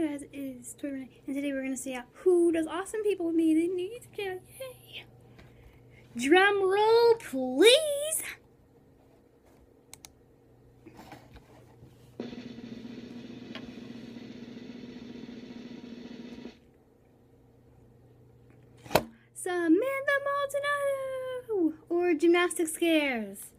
guys, it's Tori Ranay, and today we're gonna see out who does awesome people with me. They need to yay! Drum roll, please. Samantha Maldonado or gymnastic Scares.